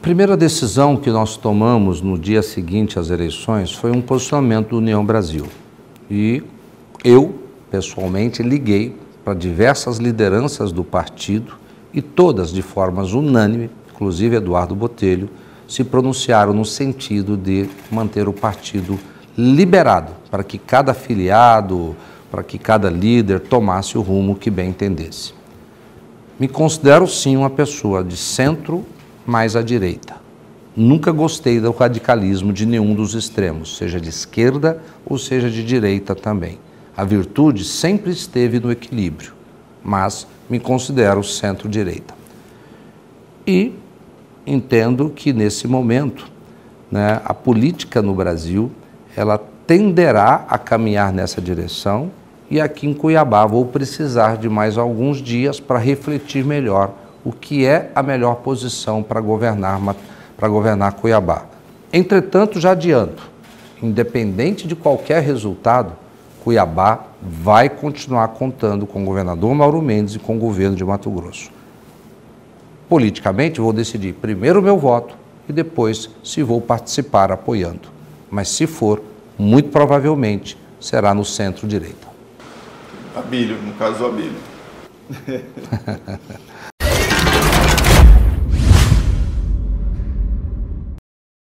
primeira decisão que nós tomamos no dia seguinte às eleições foi um posicionamento do União Brasil. E eu, pessoalmente, liguei para diversas lideranças do partido e todas, de formas unânime, inclusive Eduardo Botelho, se pronunciaram no sentido de manter o partido liberado para que cada afiliado, para que cada líder tomasse o rumo que bem entendesse. Me considero sim uma pessoa de centro mais à direita. Nunca gostei do radicalismo de nenhum dos extremos, seja de esquerda ou seja de direita também. A virtude sempre esteve no equilíbrio, mas me considero centro-direita. E entendo que nesse momento né, a política no Brasil ela tenderá a caminhar nessa direção e aqui em Cuiabá vou precisar de mais alguns dias para refletir melhor o que é a melhor posição para governar, para governar Cuiabá. Entretanto, já adianto, independente de qualquer resultado, Cuiabá vai continuar contando com o governador Mauro Mendes e com o governo de Mato Grosso. Politicamente, vou decidir primeiro o meu voto e depois se vou participar apoiando. Mas se for, muito provavelmente será no centro-direita. Abílio, no caso do Abílio.